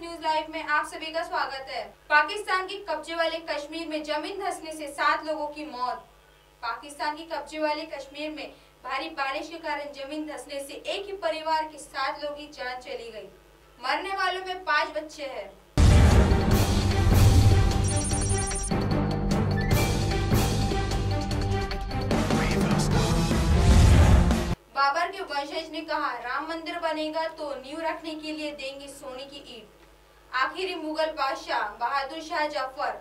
आप सभी का स्वागत है। पाकिस्तान के कब्जे वाले कश्मीर में ज़मीन धंसने से सात लोगों की मौत। पाकिस्तान के कब्जे वाले कश्मीर में भारी बारिश के कारण ज़मीन धंसने से एक ही परिवार के सात लोगों की जान चली गई। मरने वालों में पाँच बच्चे हैं। बाबर के वंशज ने कहा, राम मंदिर बनेगा तो नींव रखने के लिए देंगे सोने की ईट। आखिरी मुगल बादशाह बहादुर शाह ज़फ़र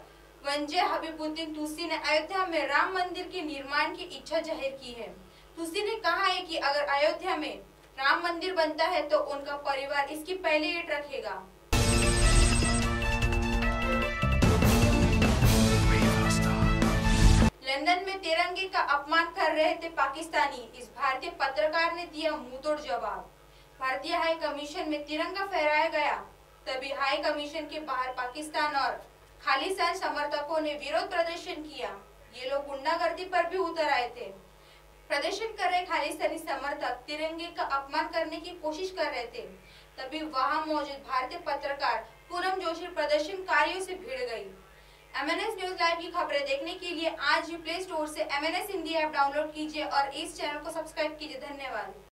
वंजे हबीबुद्दीन तुसी ने अयोध्या में राम मंदिर के निर्माण की इच्छा ज़ाहिर की है। तुसी ने कहा है कि अगर अयोध्या में राम मंदिर बनता है तो उनका परिवार इसकी पहली ईट रखेगा। लंदन में तिरंगे का अपमान कर रहे थे पाकिस्तानी। इस भारतीय पत्रकार ने दिया मुंहतोड़ जवाब। भारतीय हाई कमीशन में तिरंगा फहराया गया। तभी हाई कमीशन के बाहर पाकिस्तान और खालिस्तान समर्थकों ने विरोध प्रदर्शन किया। ये लोग गुंडागर्दी पर भी उतर आए थे। प्रदर्शन कर रहे खालिस्तानी समर्थक तिरंगे का अपमान करने की कोशिश कर रहे थे। तभी वहाँ मौजूद भारतीय पत्रकार पूनम जोशी प्रदर्शनकारियों से भिड़ गई। एमएनएस न्यूज़ लाइव की खबरें देखने के लिए आज ही प्ले स्टोर से एमएनएस हिंदी ऐप डाउनलोड कीजिए और इस चैनल को सब्सक्राइब कीजिए। धन्यवाद।